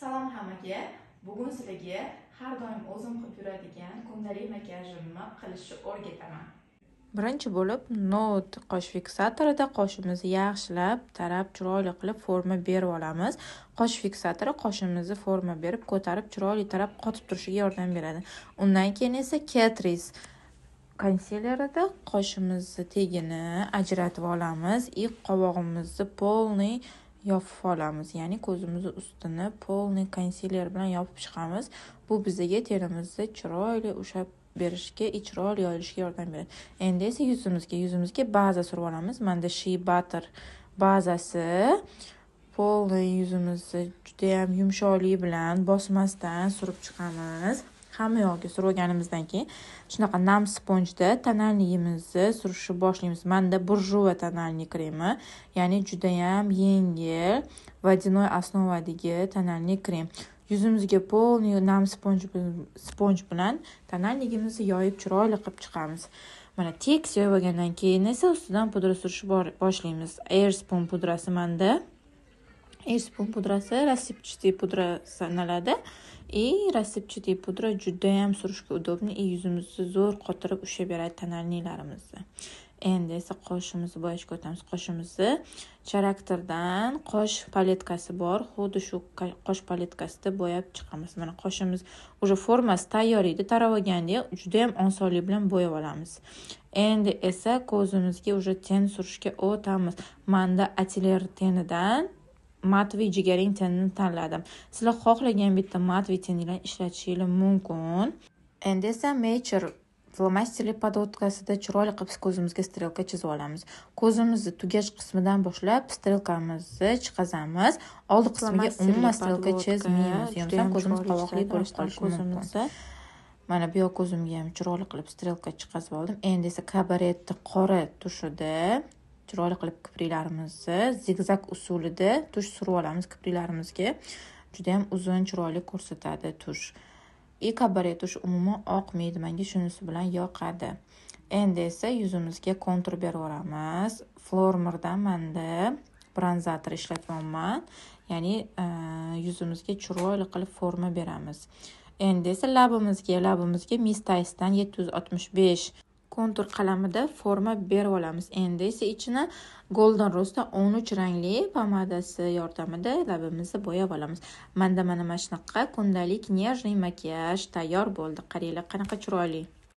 Salom hammaga. Bugun sizlarga har doim o'zim qilib yuradigan kundalik makiyajimni qilishni o'rgataman. Birinchi bo'lib Note qosh fiksatorida qoshimizni yaxshilab tarab chiroyli qilib forma berib olamiz. Qosh fiksatori qoshimizni forma berib, ko'tarib chiroyli tarab qotib turishiga yordam beradi. Undan keyin esa Catrice konsilerida qoshimizni tegini ajratib olamiz. Iq qovog'imizni polniy yopib olamiz. Ya'ni ko'zimizni ustini полный konsiler bilan yopib chiqamiz. Bu bizga terimizni chiroyli ushlab berishga chiroyli yoyilishga yordam beradi. Endi esa yuzimizga yuzimizga baza surib olamiz. Manda shea butter bazasi. Polniy yuzimizni judayam yumshoqligi bilan bosmasdan surib chiqamiz. Hamma yog'iga surib olganimizdan keyin shunaqa nam sponjda tonalligimizni surishni boshlaymiz. Manda burjua tonalniy kremi ya'ni judayam yengil водяной основадagi tonalniy krem. Yuzimizga полный nam sponj sponj bilan tonalnigimizni yoyib chiroyli qilib chiqamiz. Mana tekis yoyib olgandan keyin esa ustidan pudra surishni boshlaymiz. Air pudrasi manda. Espun pudrasi рассыпчатый pudra sanaladi. И рассыпчатый pudra judayam surishga удобный и yuzimizni zo'r qotirib ushlab beradi tonalnilarimizni endi esa qoshimizni bo'yashga o'tamiz qoshimizni charakterdan qosh paletkasi bor. Xuddi shu qosh paletkasida bo'yab chiqamiz. Mana qoshimiz уже formasi tayyor edi tarab olgandek judayam osonlik bilan bo'yab olamiz. Endi esa ko'zimizga уже ten surishga o'tamiz. Manda atelier tenidan matviy jigarrang tinni tanladim sizlar xohlagan bitta matviy tininglarni ishlatishingiz mumkin. Endi esa mecher flomasterli podvodkasida chiroyli qilib ko'zimizga strelka chizib olamiz. Ko'zimizni tugash qismidan boshlab strelkamizni chiqazamiz. Oldi qismiga umuman strelka chizmaymiz. Yo'qsa ko'zimiz qovoqli bo'lib qolishi mumkin. mana bu yoq ko'zimga ham chiroyli qilib strelka chiqazib oldim. Endi esa kabaretni qora tushida chiroyli qilib kipriklarimizni zigzag usulida tush surib olamiz kipriklarimizga judayam uzun chiroyli ko'rsatadi tush. И kabare tush umuman oqmaydi manga shunisi bilan yoqadi. Endi esa yuzimizga kontur berib yuboramiz flormerdan manda bronzator ishlatyapman. Ya'ni e, yuzimizga chiroyli qilib forma beramiz. Endi esa labimizga labimizga miss taysdan yetti yuz oltmish besh kontur qalamida forma berib olamiz. Endi esa ichini golden rose'da o'n uch rangli pomadasi yordamida labimizni bo'yab olamiz. Manda mana mana shunaqa kundalik нежный makiyaj tayyor bo'ldi. Qaranglar qanaqa chiroyli?